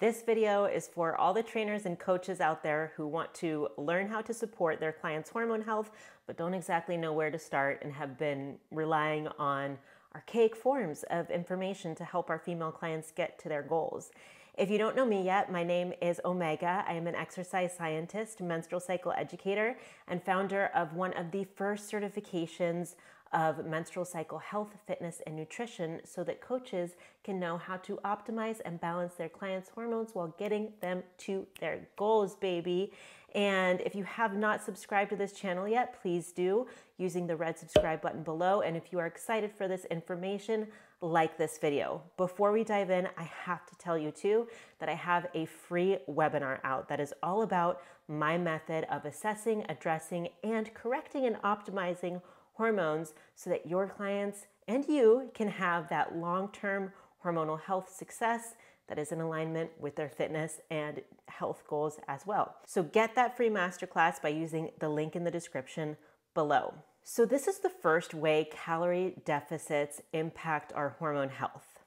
This video is for all the trainers and coaches out there who want to learn how to support their clients' hormone health, but don't exactly know where to start and have been relying on archaic forms of information to help our female clients get to their goals. If you don't know me yet, my name is Omega. I am an exercise scientist, menstrual cycle educator, and founder of one of the first certifications of menstrual cycle health, fitness, and nutrition so that coaches can know how to optimize and balance their clients' hormones while getting them to their goals, baby. And if you have not subscribed to this channel yet, please do using the red subscribe button below. And if you are excited for this information, like this video. Before we dive in, I have to tell you too that I have a free webinar out that is all about my method of assessing, addressing, and correcting and optimizing hormones so that your clients and you can have that long term hormonal health success that is in alignment with their fitness and health goals as well. So, get that free masterclass by using the link in the description below. So, this is the first way calorie deficits impact our hormone health.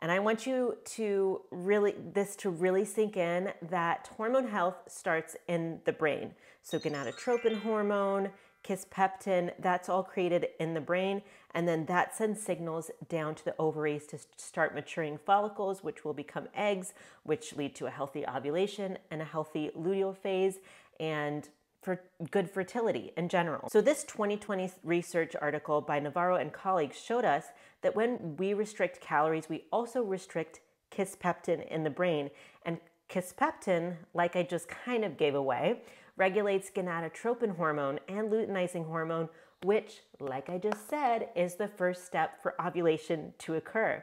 And I want you to really, this to really sink in that hormone health starts in the brain. So, gonadotropin hormone, kisspeptin, that's all created in the brain. And then that sends signals down to the ovaries to start maturing follicles, which will become eggs, which lead to a healthy ovulation and a healthy luteal phase and for good fertility in general. So this 2020 research article by Navarro and colleagues showed us that when we restrict calories, we also restrict kisspeptin in the brain. And kisspeptin, like I just kind of gave away, regulates gonadotropin hormone and luteinizing hormone, which, like I just said, is the first step for ovulation to occur.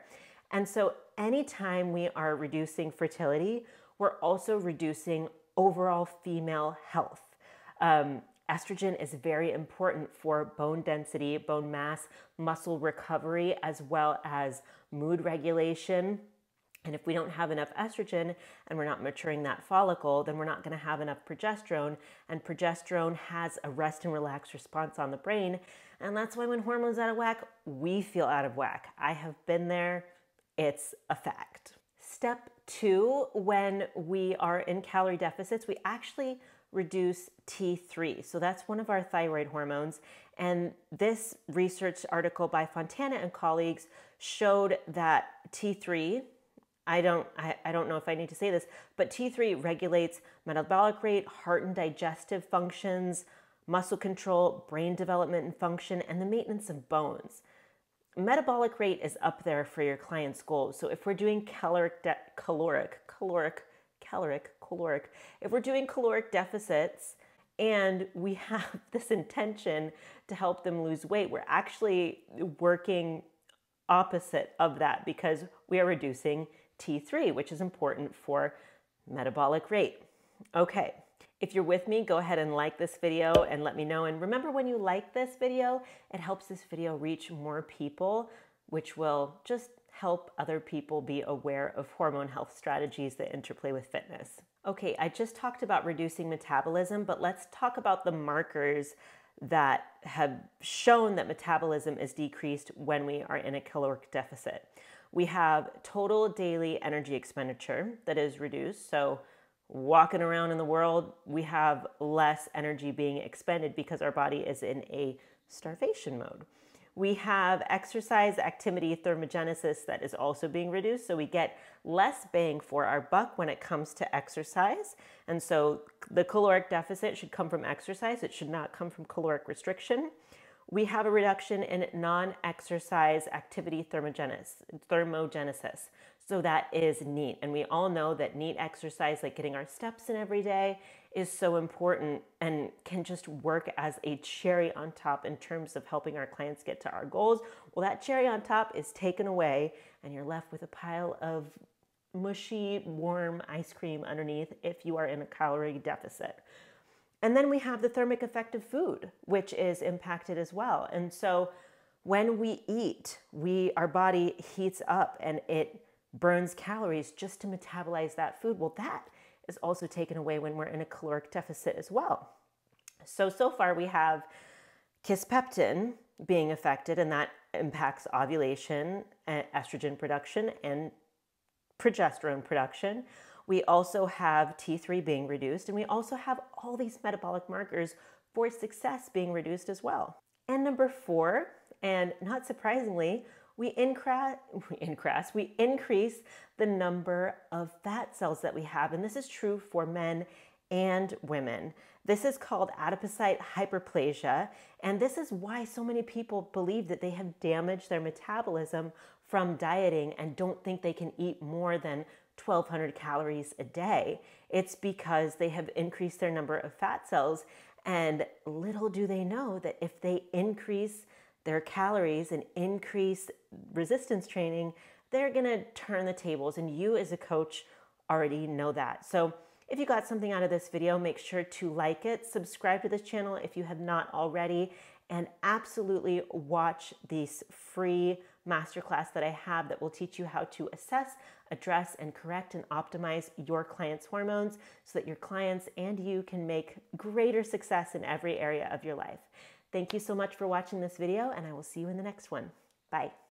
And so, anytime we are reducing fertility, we're also reducing overall female health. Um, estrogen is very important for bone density, bone mass, muscle recovery, as well as mood regulation and if we don't have enough estrogen and we're not maturing that follicle, then we're not going to have enough progesterone. And progesterone has a rest and relax response on the brain. And that's why when hormones are out of whack, we feel out of whack. I have been there, it's a fact. Step two, when we are in calorie deficits, we actually reduce T3. So that's one of our thyroid hormones. And this research article by Fontana and colleagues showed that T3, I don't I, I don't know if I need to say this, but T3 regulates metabolic rate, heart and digestive functions, muscle control, brain development and function, and the maintenance of bones. Metabolic rate is up there for your client's goals. So if we're doing caloric de- caloric caloric caloric caloric, if we're doing caloric deficits and we have this intention to help them lose weight, we're actually working opposite of that because we are reducing T3, which is important for metabolic rate. Okay, if you're with me, go ahead and like this video and let me know. And remember, when you like this video, it helps this video reach more people, which will just help other people be aware of hormone health strategies that interplay with fitness. Okay, I just talked about reducing metabolism, but let's talk about the markers that have shown that metabolism is decreased when we are in a caloric deficit. We have total daily energy expenditure that is reduced. So, walking around in the world, we have less energy being expended because our body is in a starvation mode. We have exercise activity thermogenesis that is also being reduced. So we get less bang for our buck when it comes to exercise. And so the caloric deficit should come from exercise, it should not come from caloric restriction we have a reduction in non-exercise activity thermogenesis. So that is NEAT. And we all know that NEAT exercise, like getting our steps in every day, is so important and can just work as a cherry on top in terms of helping our clients get to our goals. Well, that cherry on top is taken away and you're left with a pile of mushy, warm ice cream underneath if you are in a calorie deficit. And then we have the thermic effect of food, which is impacted as well. And so when we eat, we our body heats up and it burns calories just to metabolize that food. Well, that is also taken away when we're in a caloric deficit as well. So so far we have kisspeptin being affected and that impacts ovulation, eh, estrogen production and progesterone production. We also have T3 being reduced, and we also have all these metabolic markers for success being reduced as well. And number four, and not surprisingly, we increase, we we increase the number of fat cells that we have. And this is true for men and women. This is called adipocyte hyperplasia. And this is why so many people believe that they have damaged their metabolism from dieting and don't think they can eat more than 1200 calories a day. It's because they have increased their number of fat cells. And little do they know that if they increase their calories and increase resistance training, they're gonna turn the tables. And you, as a coach, already know that. So, if you got something out of this video, make sure to like it, subscribe to this channel if you have not already, and absolutely watch this free masterclass that I have that will teach you how to assess, address, and correct and optimize your clients' hormones so that your clients and you can make greater success in every area of your life. Thank you so much for watching this video, and I will see you in the next one. Bye.